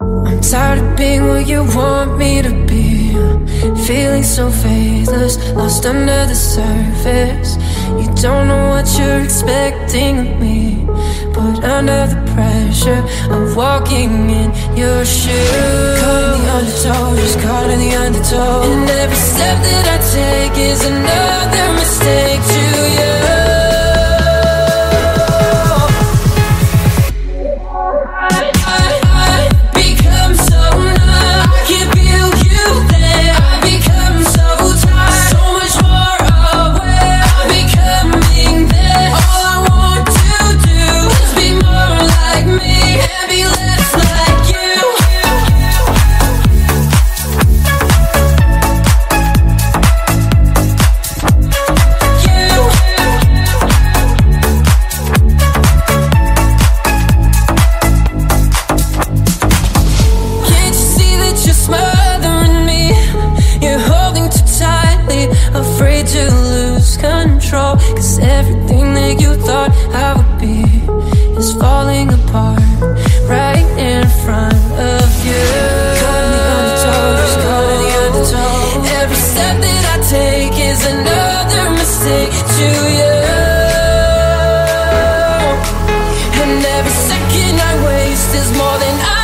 I'm tired of being what you want me to be. Feeling so faithless, lost under the surface. You don't know what you're expecting of me. But under the pressure of walking in your shoes. Caught in the undertow, just caught in the undertow. And every step that I take is another to lose control. Cause everything that you thought I would be is falling apart right in front of you. Caught in the undertow, caught in the undertow. Every step that I take is another mistake to you. And every second I waste is more than I.